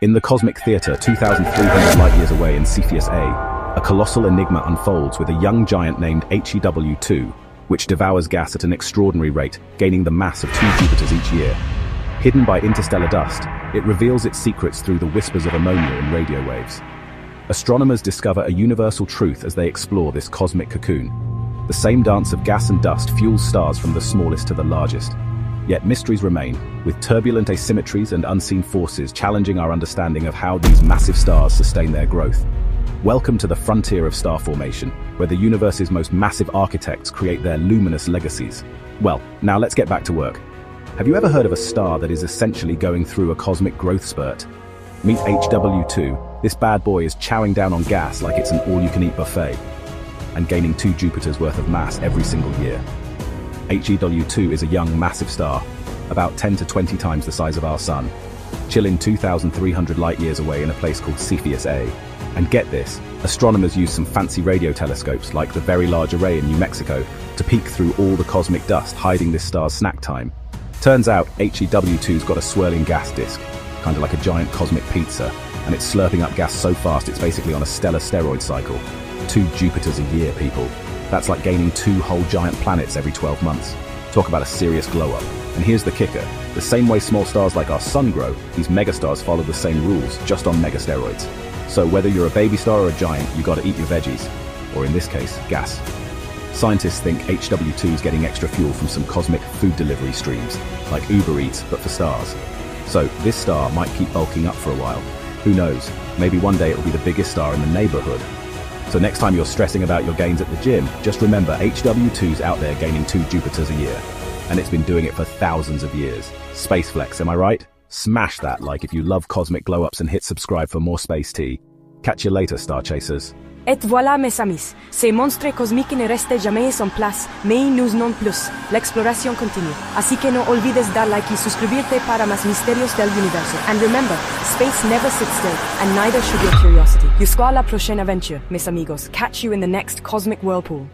In the cosmic theater, 2,300 light-years away in Cepheus A, a colossal enigma unfolds with a young giant named HW2, which devours gas at an extraordinary rate, gaining the mass of two Jupiters each year. Hidden by interstellar dust, it reveals its secrets through the whispers of ammonia and radio waves. Astronomers discover a universal truth as they explore this cosmic cocoon. The same dance of gas and dust fuels stars from the smallest to the largest. Yet mysteries remain, with turbulent asymmetries and unseen forces challenging our understanding of how these massive stars sustain their growth. Welcome to the frontier of star formation, where the universe's most massive architects create their luminous legacies. Well, now let's get back to work. Have you ever heard of a star that is essentially going through a cosmic growth spurt? Meet HW2. This bad boy is chowing down on gas like it's an all-you-can-eat buffet, and gaining two Jupiters worth of mass every single year. HW2 is a young, massive star, about 10 to 20 times the size of our Sun, chilling 2,300 light-years away in a place called Cepheus A. And get this, astronomers use some fancy radio telescopes like the Very Large Array in New Mexico to peek through all the cosmic dust hiding this star's snack time. Turns out HW2's got a swirling gas disk, kind of like a giant cosmic pizza, and it's slurping up gas so fast it's basically on a stellar steroid cycle. Two Jupiters a year, people. That's like gaining two whole giant planets every 12 months. Talk about a serious glow up. And here's the kicker. The same way small stars like our sun grow, these megastars follow the same rules, just on megasteroids. So whether you're a baby star or a giant, you gotta eat your veggies. Or in this case, gas. Scientists think HW2 is getting extra fuel from some cosmic food delivery streams, like Uber Eats, but for stars. So this star might keep bulking up for a while. Who knows, maybe one day it'll be the biggest star in the neighborhood. So next time you're stressing about your gains at the gym, just remember HW2's out there gaining two Jupiters a year. And it's been doing it for thousands of years. Space Flex, am I right? Smash that like if you love cosmic glow-ups and hit subscribe for more Space Tea. Catch you later, Star Chasers. Et voilà mes amis, ces monstres cosmiques ne restent jamais en place, mais nous non plus. L'exploration continue. Así que no olvides dar like y suscribirte para más misterios del universo. And remember, space never sits still, and neither should your curiosity. Jusqu'à la prochaine aventure, mes amigos. Catch you in the next cosmic whirlpool.